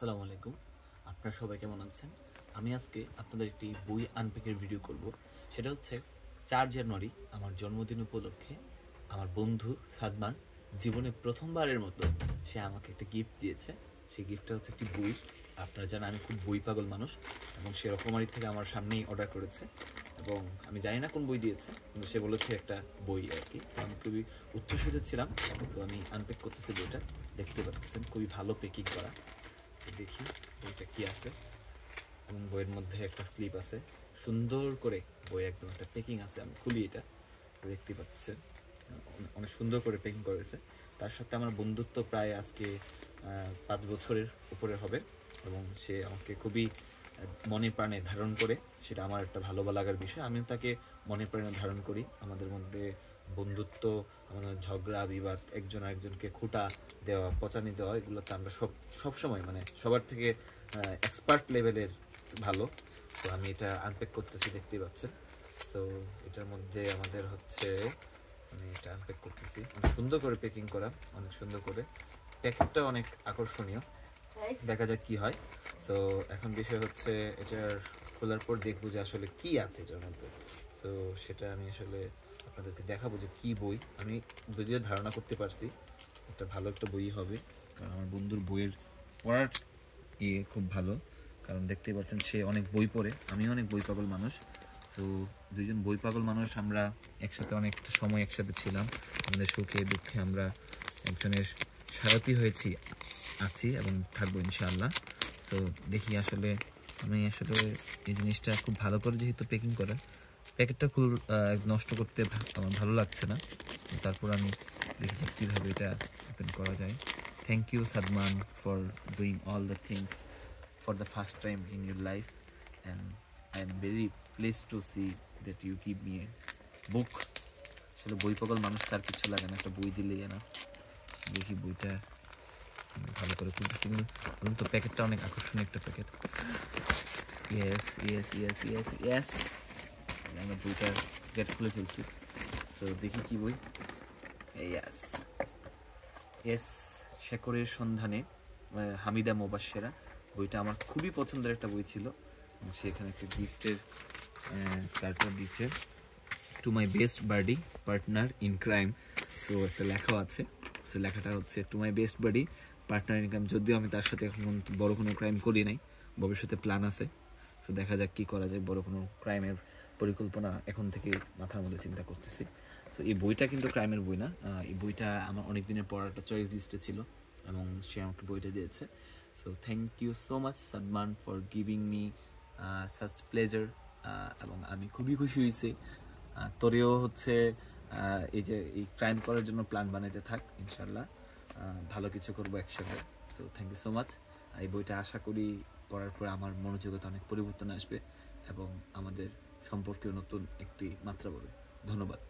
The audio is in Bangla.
আসসালামু আলাইকুম। আপনারা সবাই কেমন আছেন? আমি আজকে আপনাদের একটি বই আনপ্যাকের ভিডিও করব। সেটা হচ্ছে চার জানুয়ারি, আমার জন্মদিন উপলক্ষে আমার বন্ধু সাদমান জীবনে প্রথমবারের মতো সে আমাকে একটা গিফট দিয়েছে। সেই গিফটটা হচ্ছে একটি বই। আপনারা জানেন আমি খুব বই পাগল মানুষ এবং সে রকমারি থেকে আমার সামনেই অর্ডার করেছে এবং আমি জানি না কোন বই দিয়েছে, কিন্তু সে বলেছে একটা বই আর কি। তো আমি খুবই উচ্ছ্বসিত ছিলাম। তো আমি আনপ্যাক করতেছি বইটা। দেখতে পাচ্ছেন, খুবই ভালো প্যাকিং করা। দেখি বইটা কি আছে। এবং বইয়ের মধ্যে একটা স্লিপ আছে। সুন্দর করে বই একদম একটা প্যাকিং আছে, আমি খুলি এটা। দেখতে পাচ্ছেন অনেক- সুন্দর করে প্যাকিং করেছে তার সাথে আমার বন্ধুত্ব প্রায় আজকে পাঁচ বছরের উপরে হবে। এবং সে আমাকে খুবই মনে প্রাণে ধারণ করে। সেটা আমার একটা ভালো লাগার বিষয়। আমিও তাকে মনে প্রাণে ধারণ করি। আমাদের মধ্যে বন্ধুত্ব আমাদের ঝগড়া, বিবাদ, একজন আরেকজনকে খুঁটা দেওয়া, পচানি দেওয়া, এগুলোতে আমরা সব সব সময় মানে সবার থেকে এক্সপার্ট লেভেলের ভালো। তো আমি এটা আনপ্যাক করতেছি, দেখতেই পাচ্ছেন। তো এটার মধ্যে আমাদের হচ্ছে, আমি এটা আনপ্যাক করতেছি। অনেক সুন্দর করে প্যাকিং করা, অনেক সুন্দর করে। প্যাকেটটা অনেক আকর্ষণীয়। দেখা যাক কি হয়। তো এখন বিষয় হচ্ছে, এটার খোলার পর দেখব যে আসলে কি আছে এটার মধ্যে। তো সেটা আমি আসলে আপনাদেরকে দেখাবো যে কী বই। আমি যদিও ধারণা করতে পারছি, একটা ভালো একটা বই হবে। কারণ আমার বন্ধুর বইয়ের পড়ার ইয়ে খুব ভালো। কারণ দেখতেই পাচ্ছেন সে অনেক বই পড়ে। আমি অনেক বই পাগল মানুষ। তো দুইজন বই পাগল মানুষ, আমরা একসাথে অনেক সময় একসাথে ছিলাম। আমাদের সুখে, দুঃখে আমরা একজনের সারথি হয়েছি, আছি এবং থাকব ইনশাআল্লাহ। তো দেখি আসলে আমি আসলে এই জিনিসটা খুব ভালো করে যেহেতু প্যাকিং করা প্যাকেটটা খুব নষ্ট করতে আমার ভালো লাগছে না। তারপর আমি দেখি যে কীভাবে এটা ওপেন করা যায়। Thank you Sadman for doing all the things for the first time in your life and I am very pleased to see that you me a book. আসলে বই পাগল মানুষ তার কিছু লাগে না, একটা বই দিলেই না দেখি বইটা ভালো করে খুলতেছি কিন্তু তো, প্যাকেটটা অনেক আকর্ষণীয় একটা packet. Yes yes yes yes yes আমরা বইটা গেট খুলে ফেলছি। সো দেখি কি বই। ইয়াস এস শেকরের সন্ধানে হামিদা মোবাশেরা বইটা আমার খুবই পছন্দের একটা বই ছিল। এবং সেখানে একটা গিফটের কার্ডটা দিচ্ছে। To my best buddy partner in crime so একটা লেখাও আছে। সো লেখাটা হচ্ছে to my best buddy partner in crime যদিও আমি তার সাথে এখন বড় কোনো ক্রাইম করি নাই। ভবিষ্যতে প্ল্যান আছে। সো দেখা যাক কি করা যায় বড় কোনো ক্রাইমের পরিকল্পনা এখন থেকে মাথার মধ্যে চিন্তা করতেছি। সো এই বইটা কিন্তু ক্রাইমের বই না। এই বইটা আমার অনেক দিনের পড়ার একটা চয়েস লিস্টে ছিল এবং সে আমাকে বইটা দিয়েছে। So thank you so much Sadman for giving me such pleasure এবং আমি খুবই খুশি হয়েছি। তোরেও হচ্ছে এই যে, এই ক্রাইম করার জন্য প্ল্যান বানাইতে থাক ইনশাল্লাহ ভালো কিছু করব একসাথে। So thank you so much এই বইটা আশা করি পড়ার পরে আমার মনোযোগতে অনেক পরিবর্তন আসবে এবং আমাদের সম্পর্কেও নতুন একটি মাত্রা পাবে। ধন্যবাদ।